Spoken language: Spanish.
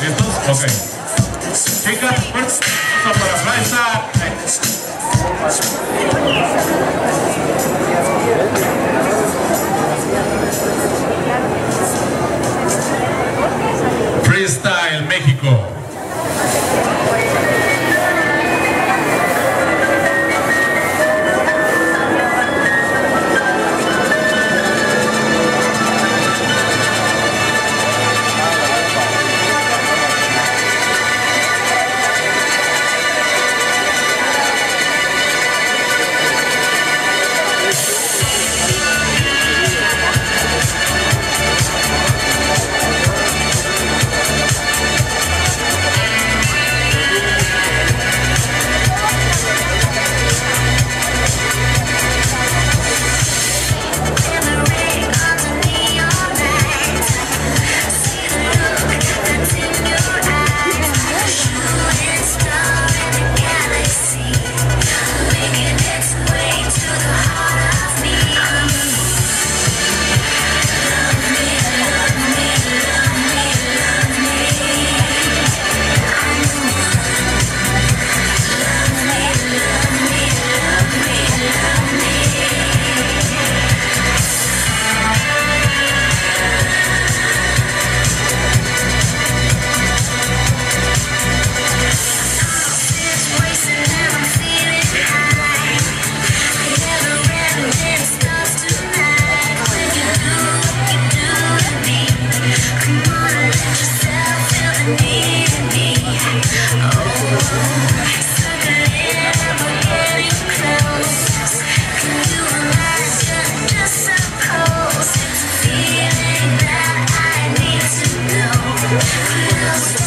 ¿Listos? Ok. Chicas, fuerza para Freestyle México. Yes.